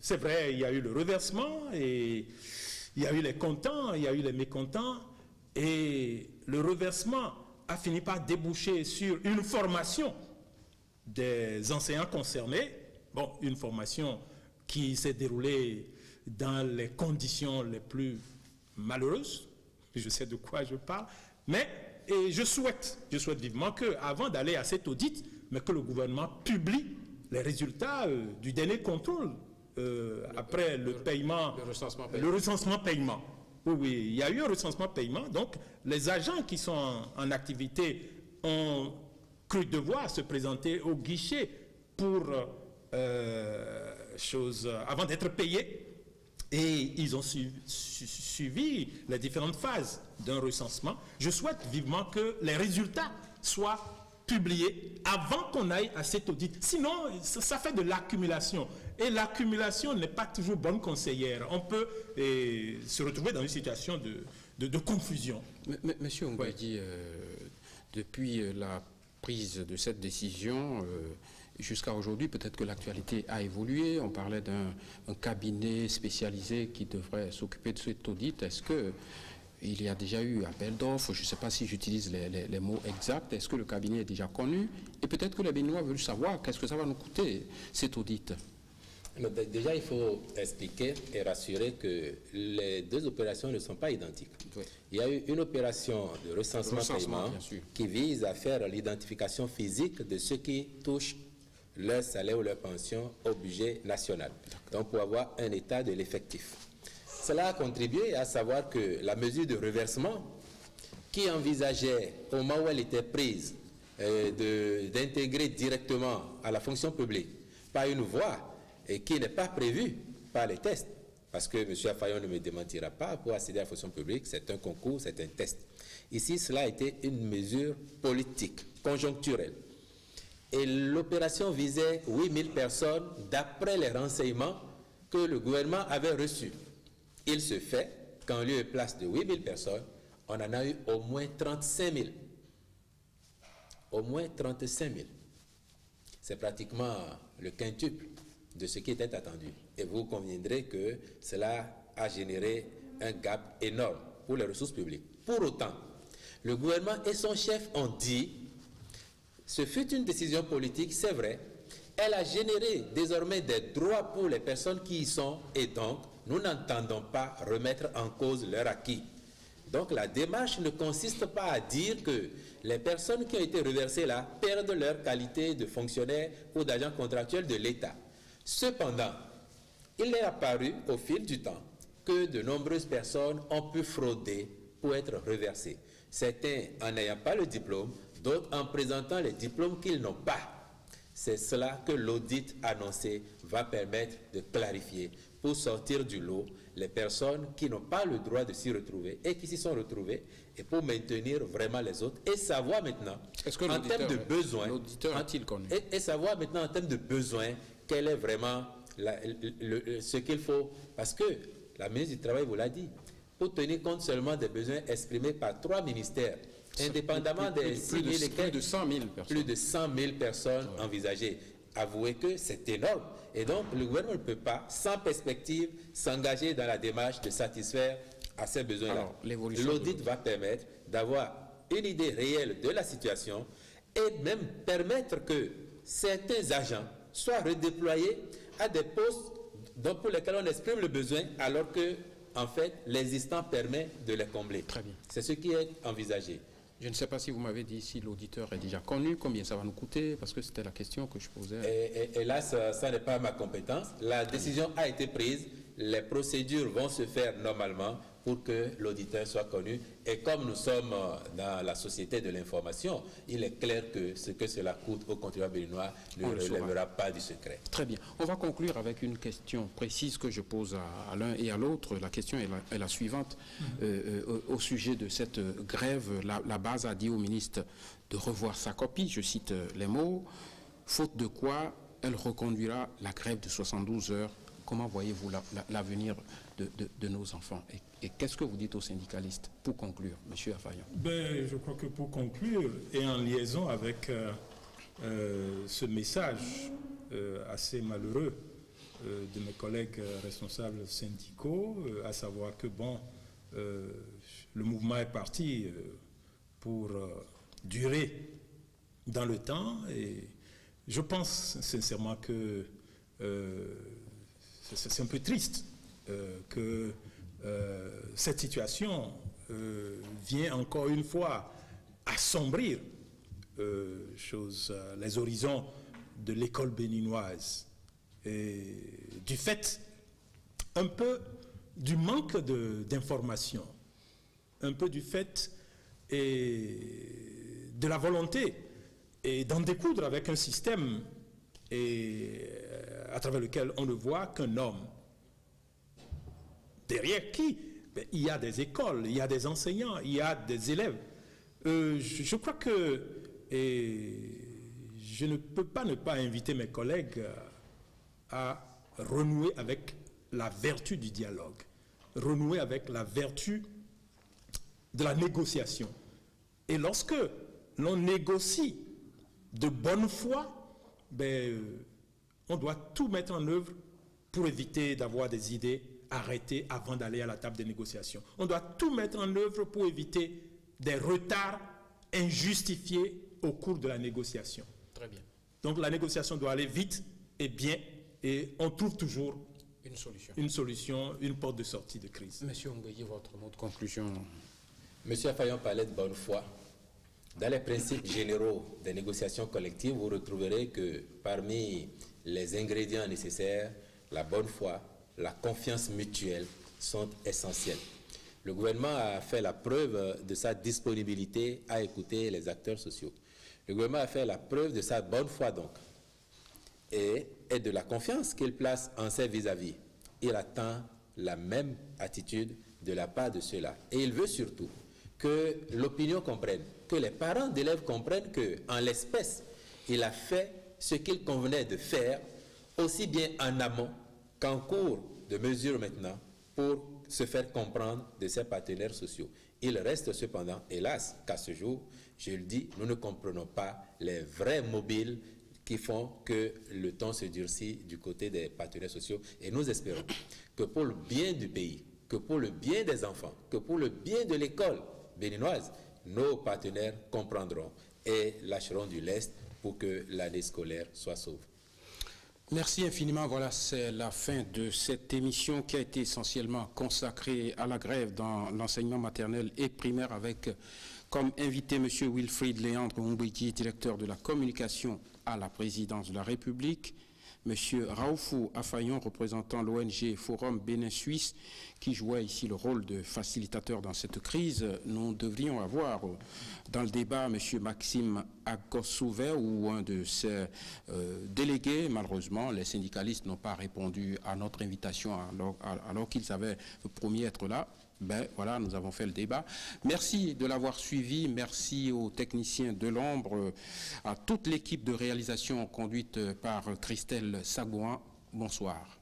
c'est vrai, il y a eu le reversement et il y a eu les contents, il y a eu les mécontents, et le reversement a fini par déboucher sur une formation des enseignants concernés, bon, une formation qui s'est déroulée dans les conditions les plus malheureuses, je sais de quoi je parle, mais et je souhaite, je souhaite vivement que, avant d'aller à cet audit, mais que le gouvernement publie les résultats du dernier contrôle après le, paiement, le recensement paiement. Le recensement paiement. Oui, oui, il y a eu un recensement paiement. Donc, les agents qui sont en, activité ont cru devoir se présenter au guichet pour euh, chose, avant d'être payés. Et ils ont suivi les différentes phases d'un recensement. Je souhaite vivement que les résultats soient publiés avant qu'on aille à cet audit. Sinon, ça, fait de l'accumulation. Et l'accumulation n'est pas toujours bonne conseillère. On peut se retrouver dans une situation de, de, confusion. monsieur Ngwadi, euh, depuis euh, la prise de cette décision, euh, jusqu'à aujourd'hui, peut-être que l'actualité a évolué. On parlait d'un cabinet spécialisé qui devrait s'occuper de cet audit. Est-ce que il y a déjà eu appel d'offres, je ne sais pas si j'utilise les, mots exacts, est-ce que le cabinet est déjà connu? Et peut-être que les Béninois veulent savoir qu'est-ce que ça va nous coûter, cet audit? Déjà, il faut expliquer et rassurer que les deux opérations ne sont pas identiques. Il y a eu une opération de recensement, paiement qui vise à faire l'identification physique de ceux qui touchent leur salaire ou leur pension au budget national. Donc, pour avoir un état de l'effectif. Cela a contribué à savoir que la mesure de reversement qui envisageait, au moment où elle était prise, euh, d'intégrer directement à la fonction publique par une voie et qui n'est pas prévue par les tests, parce que M. Affayon ne me démentira pas, pour accéder à la fonction publique, c'est un concours, c'est un test. Ici, cela a été une mesure politique, conjoncturelle. Et l'opération visait 8000 personnes d'après les renseignements que le gouvernement avait reçus. Il se fait qu'en lieu et place de 8000 personnes, on en a eu au moins 35 000. Au moins 35 000. C'est pratiquement le quintuple de ce qui était attendu. Et vous conviendrez que cela a généré un gap énorme pour les ressources publiques. Pour autant, le gouvernement et son chef ont dit, ce fut une décision politique, c'est vrai, elle a généré désormais des droits pour les personnes qui y sont et donc nous n'entendons pas remettre en cause leur acquis. Donc la démarche ne consiste pas à dire que les personnes qui ont été reversées là perdent leur qualité de fonctionnaire ou d'agent contractuel de l'État. Cependant, il est apparu au fil du temps que de nombreuses personnes ont pu frauder pour être reversées. Certains en n'ayant pas le diplôme, d'autres en présentant les diplômes qu'ils n'ont pas. C'est cela que l'audit annoncé va permettre de clarifier pour sortir du lot les personnes qui n'ont pas le droit de s'y retrouver et qui s'y sont retrouvées et pour maintenir vraiment les autres et savoir maintenant en termes de besoins et, et, savoir maintenant en termes de besoins quel est vraiment ce qu'il faut. Parce que la ministre du Travail vous l'a dit pour tenir compte seulement des besoins exprimés par trois ministères indépendamment des plus, de, de 100 000 personnes, plus de 100 000 personnes envisagées. Avouez que c'est énorme. Et donc, le gouvernement ne peut pas, sans perspective, s'engager dans la démarche de satisfaire à ces besoins-là. L'audit va permettre d'avoir une idée réelle de la situation et même permettre que certains agents soient redéployés à des postes dont pour lesquels on exprime le besoin alors que, en fait, l'existant permet de les combler. Très bien. C'est ce qui est envisagé. Je ne sais pas si vous m'avez dit si l'auditeur est déjà connu, combien ça va nous coûter, parce que c'était la question que je posais. Et, là, ça, n'est pas ma compétence. La décision a été prise, les procédures vont se faire normalement pour que l'auditeur soit connu. Et comme nous sommes euh, dans la société de l'information, il est clair que ce que cela coûte aux contribuables béninois ne relèvera pas du secret. Très bien. On va conclure avec une question précise que je pose à, l'un et à l'autre. La question est la, suivante. Mm-hmm. Euh, euh, au sujet de cette grève, la, la base a dit au ministre de revoir sa copie. Je cite les mots. Faute de quoi elle reconduira la grève de 72 heures Comment voyez-vous l'avenir de, nos enfants Et, qu'est-ce que vous dites aux syndicalistes Pour conclure, M. Afayan. Ben, je crois que pour conclure, et en liaison avec euh, euh, ce message euh, assez malheureux de mes collègues responsables syndicaux, à savoir que, bon, le mouvement est parti pour durer dans le temps et je pense sincèrement que c'est un peu triste euh, que euh, cette situation euh, vient encore une fois assombrir les horizons de l'école béninoise. Et du fait un peu du manque d'informations, un peu du fait et de la volonté et d'en découdre avec un système et, euh, à travers lequel on ne voit qu'un homme. Derrière qui? Ben, Il y a des écoles, il y a des enseignants, il y a des élèves. Euh, je, crois que et je ne peux pas ne pas inviter mes collègues à renouer avec la vertu du dialogue, renouer avec la vertu de la négociation. Et lorsque l'on négocie de bonne foi, ben, euh, on doit tout mettre en œuvre pour éviter d'avoir des idées arrêtées avant d'aller à la table des négociations. On doit tout mettre en œuvre pour éviter des retards injustifiés au cours de la négociation. Très bien. Donc la négociation doit aller vite et bien, et on trouve toujours une solution, une, solution, une porte de sortie de crise. Monsieur Ngaye, votre mot de conclusion Monsieur Fayon parlait de bonne foi. Dans les principes généraux des négociations collectives, vous retrouverez que parmi les ingrédients nécessaires, la bonne foi, la confiance mutuelle sont essentiels. Le gouvernement a fait la preuve de sa disponibilité à écouter les acteurs sociaux. Le gouvernement a fait la preuve de sa bonne foi donc et, de la confiance qu'il place en ses vis-à-vis. Il attend la même attitude de la part de ceux-là. Et il veut surtout que l'opinion comprenne, que les parents d'élèves comprennent que, en l'espèce, il a fait ce qu'il convenait de faire, aussi bien en amont qu'en cours de mesure maintenant, pour se faire comprendre de ses partenaires sociaux. Il reste cependant, hélas, qu'à ce jour, je le dis, nous ne comprenons pas les vrais mobiles qui font que le temps se durcit du côté des partenaires sociaux. Et nous espérons que pour le bien du pays, que pour le bien des enfants, que pour le bien de l'école béninoise, nos partenaires comprendront et lâcheront du lest pour que l'année scolaire soit sauve. Merci infiniment. Voilà, c'est la fin de cette émission qui a été essentiellement consacrée à la grève dans l'enseignement maternel et primaire avec comme invité M. Wilfried Léandre Mbouiki, directeur de la communication à la présidence de la République, M. Raoufou Afayon, représentant l'ONG Forum Bénin-Suisse, qui jouait ici le rôle de facilitateur dans cette crise. Nous devrions avoir dans le débat M. Maxime Agosouvet ou un de ses euh, délégués. Malheureusement, les syndicalistes n'ont pas répondu à notre invitation alors, alors qu'ils avaient promis être là ben, voilà, nous avons fait le débat. Merci de l'avoir suivi. Merci aux techniciens de l'ombre, euh, à toute l'équipe de réalisation conduite euh, par euh, Christelle Sagouin. Bonsoir.